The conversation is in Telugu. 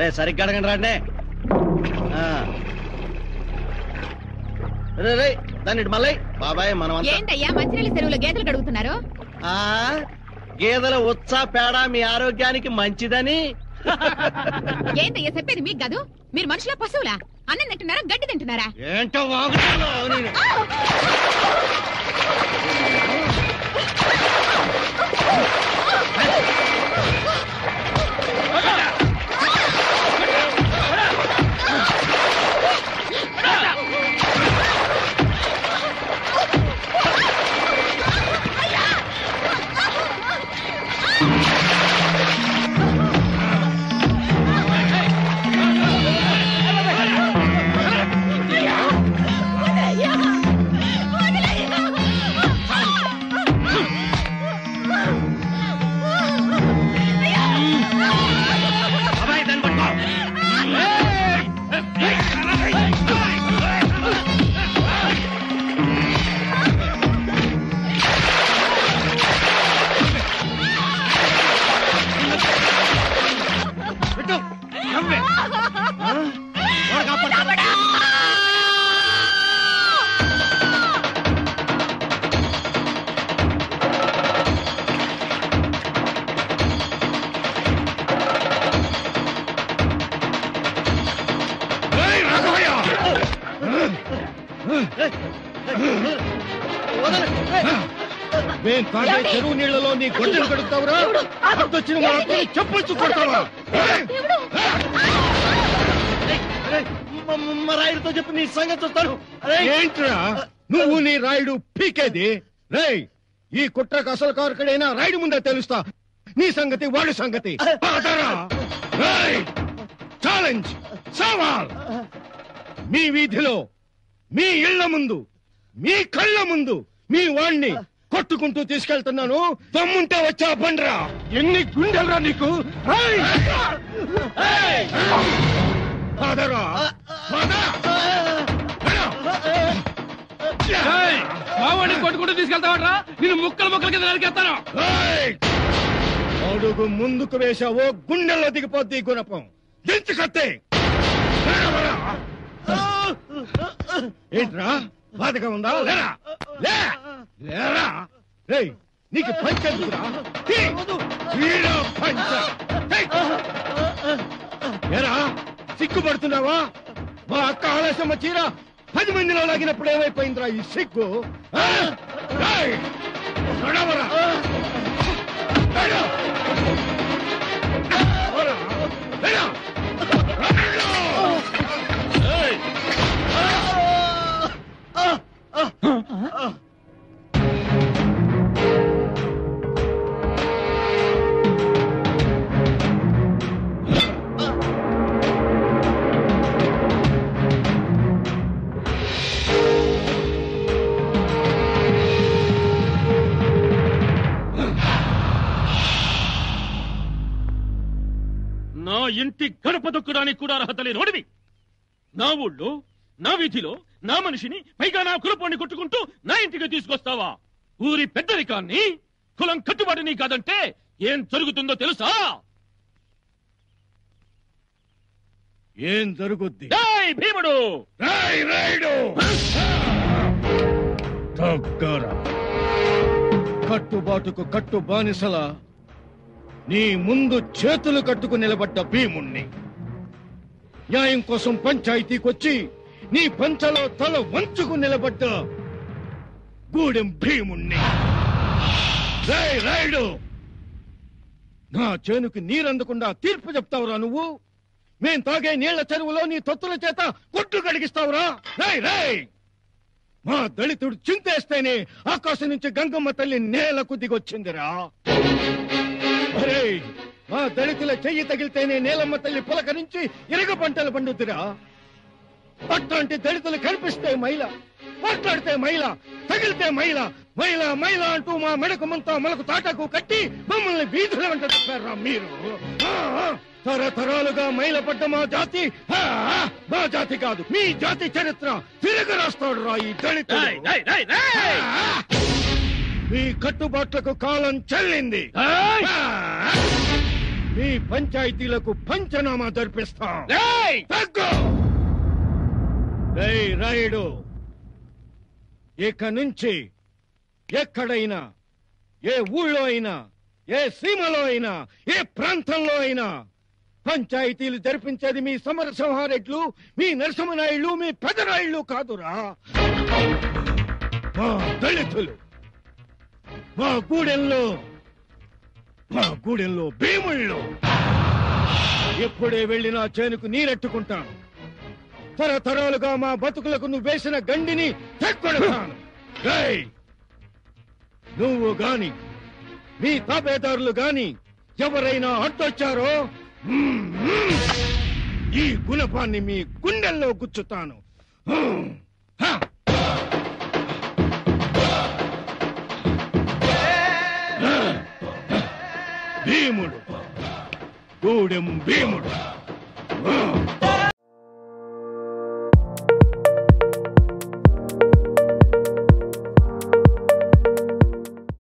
రే సరిగ్గా అడగండి రాండి. రే రే దాన్ని ఇటు మళ్ళీ. బాబాయ్ మనం అంతా ఏంటయ్యా మంచినీళ్ళ చెరువులో గేదెలు కడుగుతున్నారు? ఆ గేదెల ఉత్సా పేడ మీ ఆరోగ్యానికి మంచిదని. ఏంటయ్యా చెప్పేది మీకు కాదు? మీరు మనుషుల పశువులా? అన్నం తింటున్నారా గడ్డి తింటున్నారా? ఏంటో వాగుతున్నావు నేను? Thank you. మేం తాగే చెరువు నీళ్ళలో నీ గొడ్డలు కడుగుతావురా? అడ్డొచ్చిన వాళ్ళతో చెప్పులు కొడతావా? రాయుడితో చెప్పి నీ సంగతి చూస్తాను. ఏంట్రా? నువ్వు నీ రాయుడు పీకేది? రేయ్ ఈ కుట్రకు అసలు కారకుడైనా రాయుడు ముందే తెలుస్తా. నీ సంగతి వాడి సంగతి. ఛాలెంజ్ సవాల్. మీ వీధిలో మీ ఇళ్ళ ముందు మీ కళ్ళ ముందు మీ వాణ్ణి కొట్టుకుంటూ తీసుకెళ్తున్నాను. దమ్ముంటే వచ్చా బండ్రా. ఎన్ని గుండెలరా నీకు! పదరా! మావాడిని కొట్టుకుంటూ తీసుకెళ్తావట్రా? నేను ముక్కలు ముక్కల కింద నరికేస్తాను! అడుగు ముందుకు వేశావో గుండెల్లో దిగిపోద్ది గుణపం. దించు కత్తే! ఏంట్రా? బాధగా ఉందా? లేరా? లే! లేరా? నీకు పంచరా పంచ! ఏరా సిగ్గుపడుతున్నావా? మా అక్క ఆలస్యమ్మ చీర పది మందిలో లాగినప్పుడు ఏమైపోయిందిరా ఈ సిగ్గు? నా ఇంటి గడప దొక్కడానికి కూడా అర్హత లేని నా ఊళ్ళో నా వీధిలో నా మనిషిని పైగా నా కులపోని కొట్టుకుంటూ నా ఇంటికి తీసుకొస్తావా? ఊరి పెద్దరికాన్ని? కులం కట్టుబాటుని కాదంటే ఏం జరుగుతుందో తెలుసా? ఏం జరుగుద్ది? భీముడు! రాయ్ రాయుడు! కట్టుబాటుకు కట్టు బానిసల నీ ముందు చేతులు కట్టుకు నిలబడ్డ భీముణ్ణి. న్యాయం కోసం పంచాయతీకొచ్చి నీ పంచలో తల వంచుకు నిలబడ్డ గూడెం భీముణ్ణి. రాయ్ రాయుడు నా చేనుకి నీరందకుండా తీర్పు చెప్తావురా నువ్వు? మేం తాగే నీళ్ళ చెరువులో నీ తొత్తుల చేత కొట్టు కడిగిస్తావురా? రాయ్ రాయ్! మా దళితుడు చింతేస్తేనే ఆకాశం నుంచి గంగమ్మ తల్లి నేలకు దిగొచ్చిందిరా. మా దళితుల చెయ్యి తగిలితేనే నేలమ్మ తల్లి పులకరించి ఇరగ పంటలు పండుద్దిరా. అట్లాంటి దళితులు కనిపిస్తే మైల మాట్లాడితే మైల తగిలితే మైల మైల మైల అంటూ మా మెడకు ముంతా మనకు తాటకు కట్టి మమ్మల్ని వీధుల వెంట తిప్పారా మీరు? తరతరాలుగా మైలపడ్డ మా జాతి మా జాతి కాదు మీ జాతి చరిత్ర తిరగ రాస్తాడు రా ఈ రేయ్! మీ కట్టుబాట్లకు కాలం చెల్లింది! మీ పంచాయతీలకు పంచనామా జరిపిస్తాం! తగ్గు! రాయుడు ఇక నుంచి ఎక్కడైనా ఏ ఊళ్ళో అయినా ఏ సీమలో అయినా ఏ ప్రాంతంలో అయినా పంచాయతీలు జరిపించేది మీ సమరసింహారెడ్లు మీ నరసింహనాయుళ్ళు మీ పెదరాయుళ్ళు కాదురా. మా దళితులు మా గూడెంలో మా గూడెంలో భీముళ్ళు. ఎప్పుడే వెళ్ళినా చేనుకు నీరెట్టుకుంటాను. తరతరాలుగా మా బతుకులకు నువ్వు వేసిన గండిని తెక్కొడతాను నువ్వు గాని మీ తాపేదారులు గాని ఎవరైనా అడ్డొచ్చారో ఈ గుణపాన్ని మీ గుండెల్లో గుచ్చుతాను. భీముడు. గూడెం భీముడు.